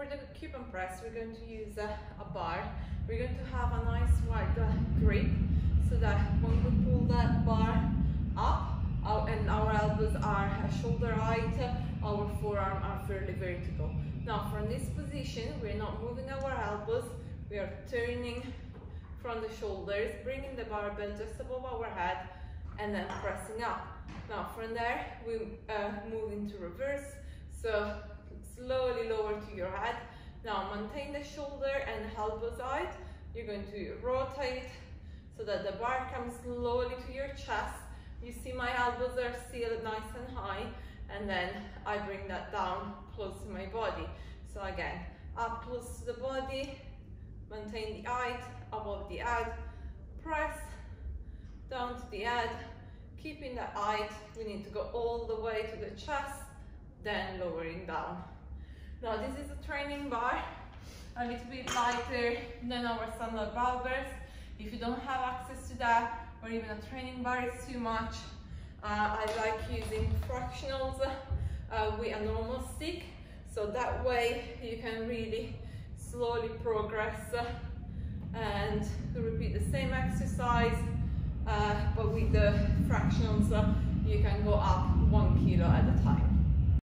for the Cuban press, we're going to use a, a bar. We're going to have a nice wide uh, grip so that when we pull that bar up our, and our elbows are shoulder height, our forearm are fairly vertical. Now from this position, we're not moving our elbows, we are turning from the shoulders, bringing the barbell just above our head and then pressing up. Now from there, we uh, move into reverse. So slowly lower to your. Now maintain the shoulder and elbow side. You're going to rotate so that the bar comes slowly to your chest. You see my elbows are still nice and high and then I bring that down close to my body. So again, up close to the body, maintain the height, above the head, press down to the head, keeping the height. We need to go all the way to the chest, then lowering down. Now this is a training bar, a little bit lighter than our standard barbells. If you don't have access to that, or even a training bar is too much, uh, I like using fractionals uh, with a normal stick. So that way you can really slowly progress uh, and repeat the same exercise, uh, but with the fractionals uh, you can go up one kilo at a time.